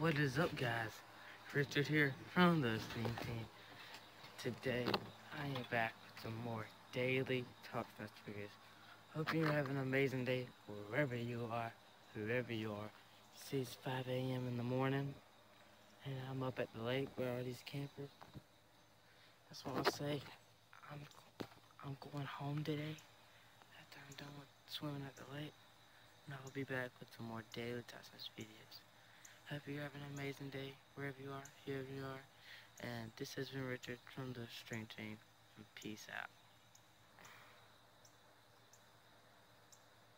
What is up, guys? Richard here from the Stream Team. Today, I am back with some more daily Talk Fest videos. Hope you're having an amazing day wherever you are, whoever you are. See, it's 5 a.m. in the morning, and I'm up at the lake where all these campers. That's what I'll say. I'm I'm going home today after I'm done with swimming at the lake, and I'll be back with some more daily Talk Fest videos. Hope you're having an amazing day wherever you are, whoever you are. And this has been Richard from the Stream Team. Peace out.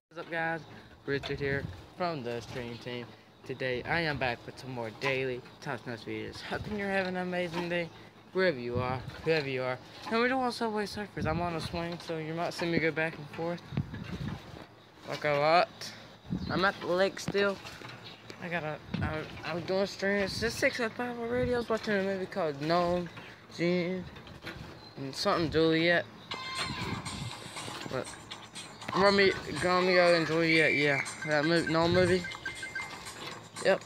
What's up guys? Richard here from the Stream Team. Today I am back with some more daily Top Notch videos. Hoping you're having an amazing day wherever you are, whoever you are. And we're doing Subway Surfers. I'm on a swing so you might see me go back and forth. Like a lot. I'm at the lake still. I gotta, I, I was doing stream. It's 6 at 5 already. I was watching a movie called Gnome, Jean, and something Juliet. But, Romeo, and Juliet, yeah. That movie, Gnome movie. Yep.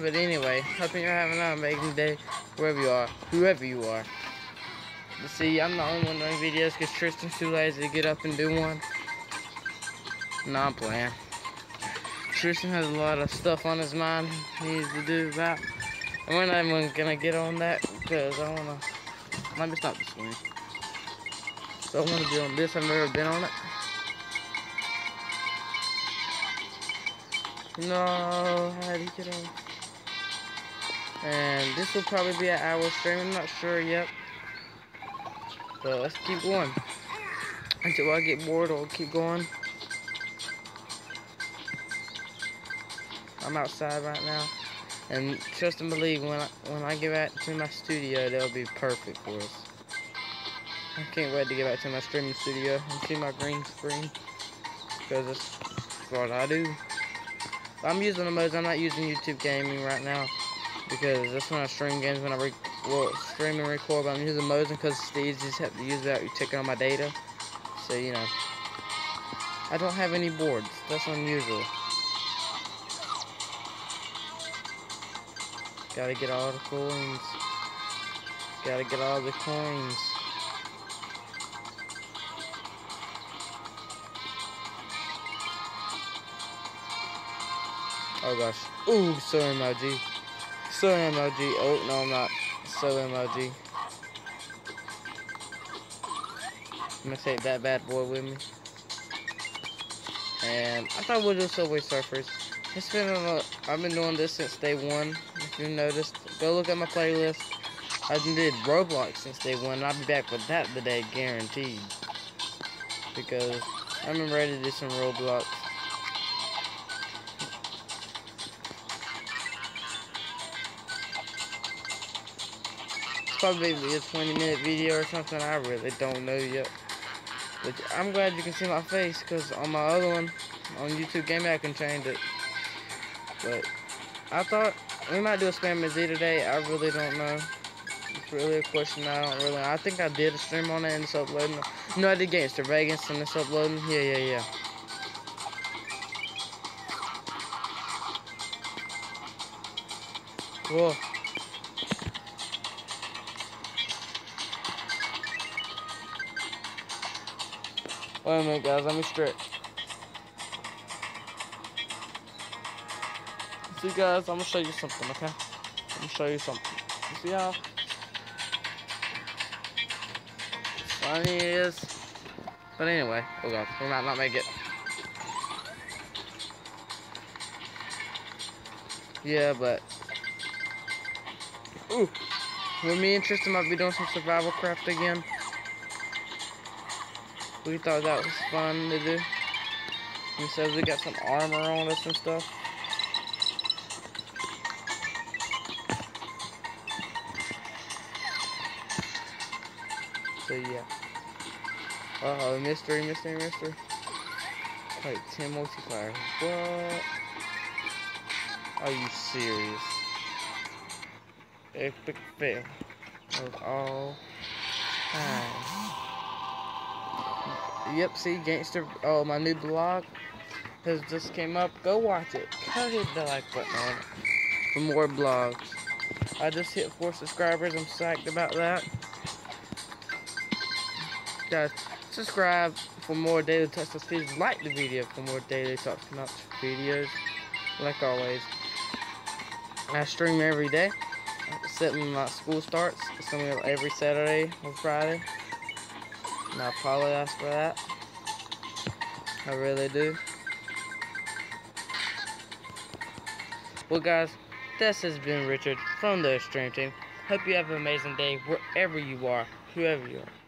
But anyway, hoping you're having an amazing day wherever you are, whoever you are. But see, I'm the only one doing videos because Tristan's too lazy to get up and do one. No, I'm playing. Tristan has a lot of stuff on his mind he needs to do about. And we're not even gonna get on that because I wanna let me stop the swing. So I wanna be on this, I've never been on it. No, how did he get on? And this will probably be an hour stream, I'm not sure yet. So let's keep going. Until I get bored, I'll keep going. I'm outside right now. And trust and believe, when I, when I get back to my studio, they'll be perfect for us. I can't wait to get back to my streaming studio and see my green screen. Because that's what I do. I'm using the modes. I'm not using YouTube Gaming right now. Because that's when I stream games, when I re well, stream and record. But I'm using modes because it's the easiest have to use without you taking all my data. So, you know. I don't have any boards. That's unusual. Gotta get all the coins. Gotta get all the coins. Oh gosh. Ooh, so emoji. So emoji. Oh, no, I'm not. So emoji. I'm gonna take that bad boy with me. And I thought we'd do Subway Surfers. It's been a, I've been doing this since day one. You noticed, go look at my playlist. I did Roblox since day one. I'll be back with that today, guaranteed. Because I'm ready to do some Roblox. It's probably a 20 minute video or something. I really don't know yet. But I'm glad you can see my face because on my other one, on YouTube Gaming, I can change it. But I thought we might do a spam Z today. I really don't know. It's really a question I don't really know. I think I did a stream on it and it's uploading. No, I did Gangstar Vegas and it's uploading. Yeah, yeah, yeah. Whoa. Wait a minute, guys. Let me stretch. See guys, I'm gonna show you something, okay? I'm gonna show you something. You see how funny it is? But anyway, oh god, we might not make it. Yeah, but ooh, with me and Tristan might be doing some survival craft again. We thought that was fun to do. He says we got some armor on us and stuff. So yeah. Uh oh, mystery, mystery, mystery. Wait, 10 multiplier. What? Are you serious? Epic fail. Of all time. Yep, see, gangster. Oh, my new blog. has just came up, go watch it. Go hit the like button on it for more blogs. I just hit four subscribers. I'm psyched about that. Guys, subscribe for more daily touch videos. Like the video for more daily talk videos. Like always, I stream every day. Except when my school starts. It's gonna be every Saturday or Friday. And I apologize for that. I really do. Well guys, this has been Richard from the Extreme Team. Hope you have an amazing day wherever you are, whoever you are.